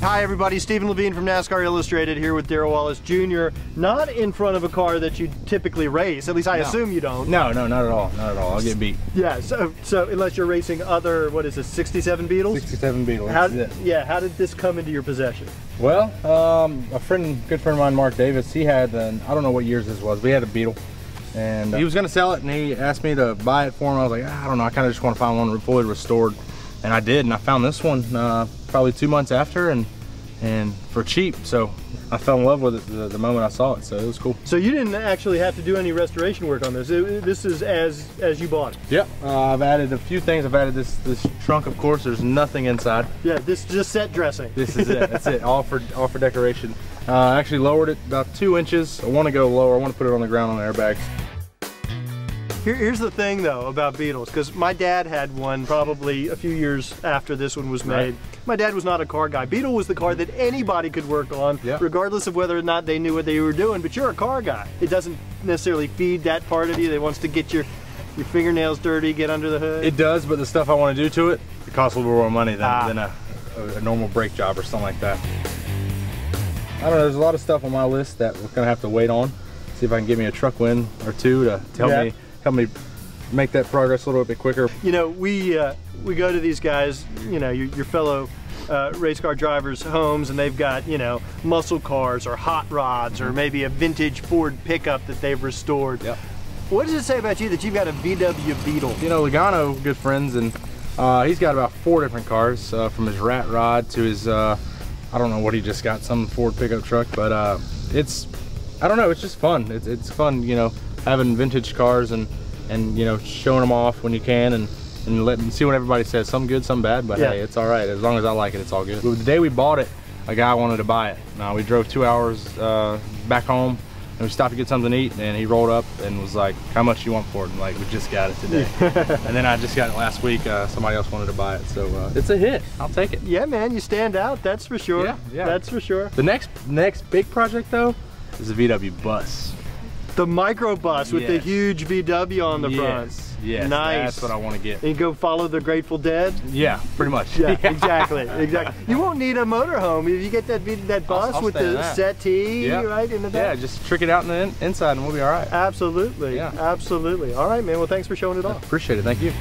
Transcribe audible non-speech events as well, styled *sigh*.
Hi everybody, Steven Levine from NASCAR Illustrated here with Darrell Wallace Jr. Not in front of a car that you typically race, at least I No. assume you don't. No, no, not at all. Not at all. I'll get beat. Yeah, so, so unless you're racing other, what is this, 67 Beetles? 67 Beetle. How, that's yeah, how did this come into your possession? Well, um, a friend, good friend of mine, Mark Davis, he had, an, I don't know what years this was, but he had a Beetle. And he was going to sell it, and he asked me to buy it for him. I was like, ah, I don't know, I kind of just want to find one fully restored. And I did, and I found this one uh, probably two months after, and and for cheap. So I fell in love with it the, the moment I saw it, so it was cool. So you didn't actually have to do any restoration work on this. It- this is as as you bought it. Yep, uh, I've added a few things. I've added this this trunk, of course. There's nothing inside. Yeah, this just set dressing. This is it. That's it. All for all for decoration. Uh, I actually lowered it about two inches. I want to go lower. I want to put it on the ground on airbags. Here, here's the thing though about Beetles, because my dad had one probably a few years after this one was made. Right. My dad was not a car guy. Beetle was the car that anybody could work on, Yeah. regardless of whether or not they knew what they were doing. But you're a car guy. It doesn't necessarily feed that part of you that wants to get your your fingernails dirty, get under the hood. It does, but the stuff I want to do to it, it costs a little more money than, Ah. than a, a, normal brake job or something like that. I don't know. There's a lot of stuff on my list that we're gonna have to wait on. See if I can get me a truck win or two to, to help Yeah. me help me make that progress a little bit quicker. you know, we uh, we go to these guys, you know, your, your fellow uh, race car drivers' homes, and they've got you know muscle cars or hot rods or maybe a vintage Ford pickup that they've restored. Yep. What does it say about you that you've got a VW Beetle? you know, Logano, good friends, and uh, he's got about four different cars, uh, from his rat rod to his, uh, I don't know what he just got, some Ford pickup truck, but uh, it's, I don't know, it's just fun. It's, it's fun, you know, having vintage cars and, and you know, showing them off when you can and, and letting see what everybody says. Some good, some bad, but Yeah. hey, it's all right. As long as I like it, it's all good. The day we bought it, a guy wanted to buy it. Now we drove two hours uh, back home and we stopped to get something to eat and he rolled up and was like how much you want for it and like we just got it today *laughs* and then i just got it last week uh, somebody else wanted to buy it so uh, it's a hit i'll take it Yeah, man, you stand out. That's for sure. Yeah, yeah. That's for sure. the next next big project though is a vw bus The microbus with the huge VW on the front. yes yes Nice. that's what i want to get And go follow the Grateful Dead. yeah pretty much *laughs* Yeah, exactly, exactly. You won't need a motorhome if you get that that bus I'll with stay in the that. settee Yeah. right in the back. yeah just trick it out in the in- inside and we'll be all right Absolutely, Yeah. absolutely. All right, man. Well, thanks for showing it off. appreciate it thank you